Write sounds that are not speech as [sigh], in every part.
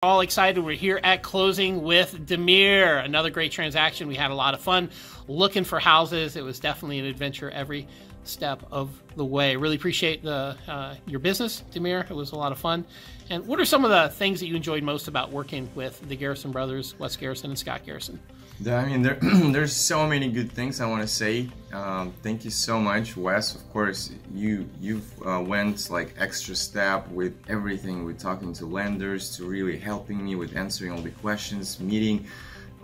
all excited. We're here at closing with Demir. Another great transaction. We had a lot of fun looking for houses. It was definitely an adventure every step of the way. Really appreciate the uh, your business, Demir. It was a lot of fun. And what are some of the things that you enjoyed most about working with the Garrison brothers, Wes Garrison and Scott Garrison? I mean, there, [clears throat] there's so many good things I want to say. Um, thank you so much, Wes. Of course, you you've uh, went like extra step with everything, with talking to lenders, to really helping me with answering all the questions, meeting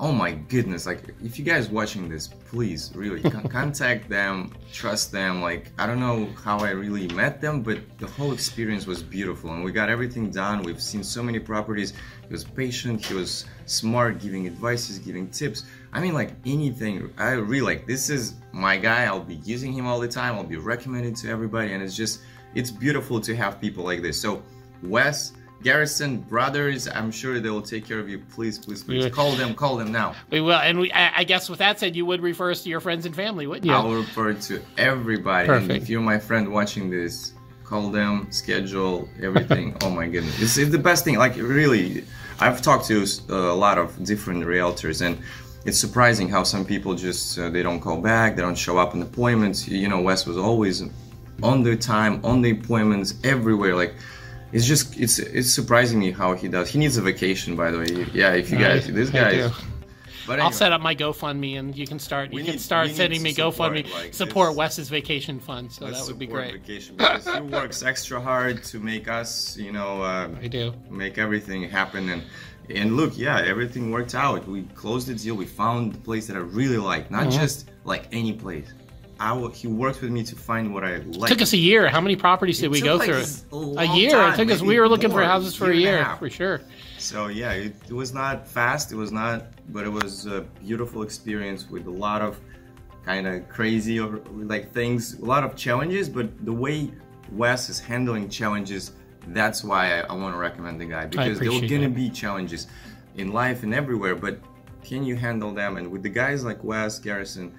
oh my goodness like if you guys watching this please really [laughs] contact them trust them like i don't know how i really met them but the whole experience was beautiful and we got everything done we've seen so many properties. He was patient he was smart giving advices giving tips. I mean like anything i really like this is my guy i'll be using him all the time i'll be recommending to everybody and it's just it's beautiful to have people like this. So wes Garrison Brothers, I'm sure they will take care of you. Please, please, please call them, call them now. We will, and we, I, I, guess with that said, you would refer us to your friends and family, wouldn't you? I will refer to everybody. Perfect. And if you're my friend watching this, call them, schedule everything. [laughs] oh my goodness, this is the best thing. Like really, I've talked to a lot of different realtors, and it's surprising how some people just uh, they don't call back, they don't show up in appointments. You know, Wes was always on the time, on the appointments, everywhere. Like it's just it's it's surprising me how he does. He needs a vacation, by the way. Yeah, if you guys, this guy. But anyway. I'll set up my GoFundMe and you can start. You we can need, start sending me support, GoFundMe like support this, Wes's vacation fund. So that would be great. Vacation because he works extra hard to make us, you know, uh, I do make everything happen and. And look, yeah, everything worked out. We closed the deal. We found the place that I really like, not mm-hmm. just like any place. I he worked with me to find what I like. It took us a year. How many properties did it we go like through? A, a year. Time, it took us. We were looking for houses for a year, a for sure. So yeah, it, it, was not fast. It was not, but it was a beautiful experience with a lot of kind of crazy or like things, a lot of challenges. But the way Wes is handling challenges, that's why I, I want to recommend the guy because there are gonna be challenges in life and everywhere. But can you handle them? And with the guys like Wes Garrison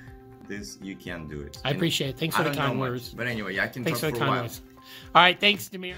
this, you can do it. I appreciate it. Thanks for the kind words. But anyway, I can thanks talk for, for the kind words. All right, thanks, Demir.